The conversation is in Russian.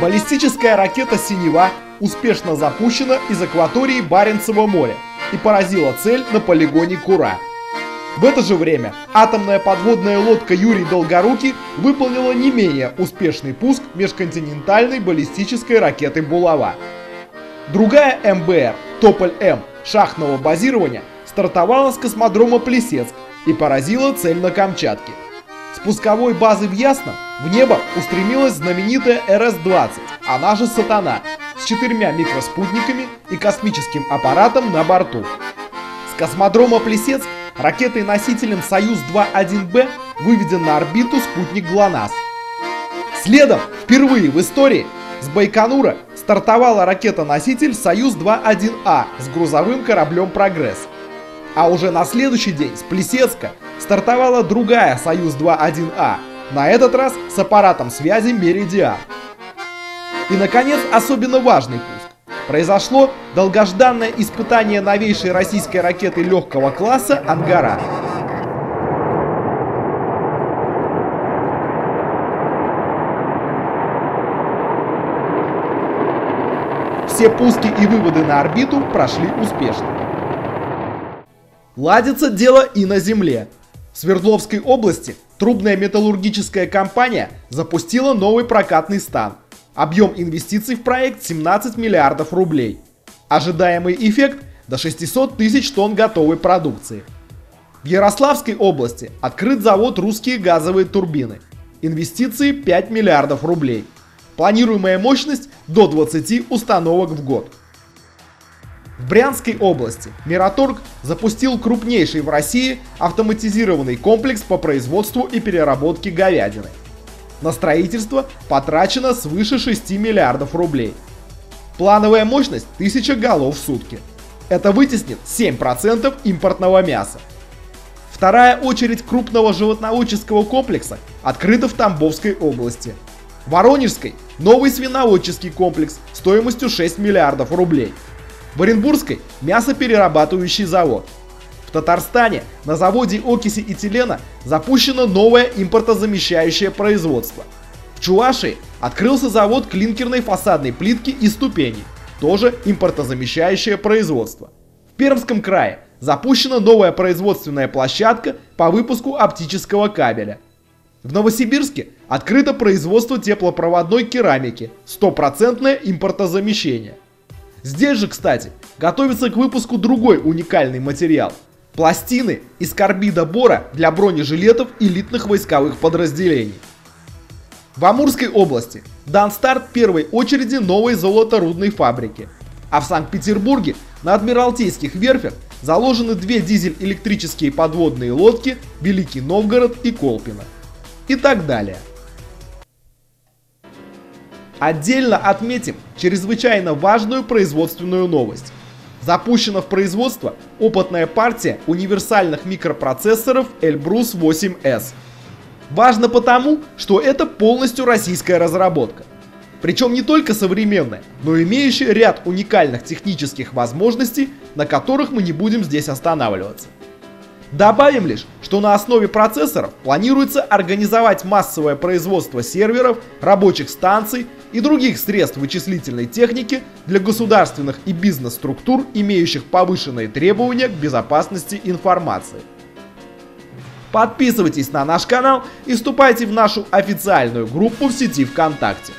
Баллистическая ракета «Синева» успешно запущена из акватории Баренцева моря и поразила цель на полигоне Кура. В это же время атомная подводная лодка Юрий Долгорукий выполнила не менее успешный пуск межконтинентальной баллистической ракеты «Булава». Другая МБР, Тополь-М, шахтного базирования, стартовала с космодрома Плесецк и поразила цель на Камчатке. С пусковой базы в Ясном в небо устремилась знаменитая РС-20, она же «Сатана», с четырьмя микроспутниками и космическим аппаратом на борту. С космодрома Плесецк ракетой-носителем «Союз-2-1Б» выведен на орбиту спутник ГЛОНАСС. Следом, впервые в истории, с Байконура стартовала ракета-носитель «Союз-2-1А» с грузовым кораблем «Прогресс». А уже на следующий день с Плесецка стартовала другая «Союз-2-1А», на этот раз с аппаратом связи «Меридиан». И, наконец, особенно важный пуск. Произошло долгожданное испытание новейшей российской ракеты легкого класса «Ангара». Все пуски и выводы на орбиту прошли успешно. Ладится дело и на Земле. В Свердловской области трубная металлургическая компания запустила новый прокатный стан – Объем инвестиций в проект 17 миллиардов рублей. Ожидаемый эффект до 600 тысяч тонн готовой продукции. В Ярославской области открыт завод «Русские газовые турбины». Инвестиции 5 миллиардов рублей. Планируемая мощность до 20 установок в год. В Брянской области Мираторг запустил крупнейший в России автоматизированный комплекс по производству и переработке говядины. На строительство потрачено свыше 6 миллиардов рублей. Плановая мощность 1000 голов в сутки. Это вытеснит 7% импортного мяса. Вторая очередь крупного животноводческого комплекса открыта в Тамбовской области. В Воронежской новый свиноводческий комплекс стоимостью 6 миллиардов рублей. В Оренбургской мясоперерабатывающий завод. В Татарстане на заводе окиси этилена запущено новое импортозамещающее производство. В Чувашии открылся завод клинкерной фасадной плитки и ступеней, тоже импортозамещающее производство. В Пермском крае запущена новая производственная площадка по выпуску оптического кабеля. В Новосибирске открыто производство теплопроводной керамики, стопроцентное импортозамещение. Здесь же, кстати, готовится к выпуску другой уникальный материал – Пластины из карбида бора для бронежилетов элитных войсковых подразделений. В Амурской области дан старт первой очереди новой золоторудной фабрики. А в Санкт-Петербурге на Адмиралтейских верфях заложены две дизель-электрические подводные лодки Великий Новгород и Колпино. И так далее. Отдельно отметим чрезвычайно важную производственную новость. Запущена в производство опытная партия универсальных микропроцессоров Elbrus 8S. Важно потому, что это полностью российская разработка. Причем не только современная, но имеющая ряд уникальных технических возможностей, на которых мы не будем здесь останавливаться. Добавим лишь, что на основе процессоров планируется организовать массовое производство серверов, рабочих станций и других средств вычислительной техники для государственных и бизнес-структур, имеющих повышенные требования к безопасности информации. Подписывайтесь на наш канал и вступайте в нашу официальную группу в сети ВКонтакте.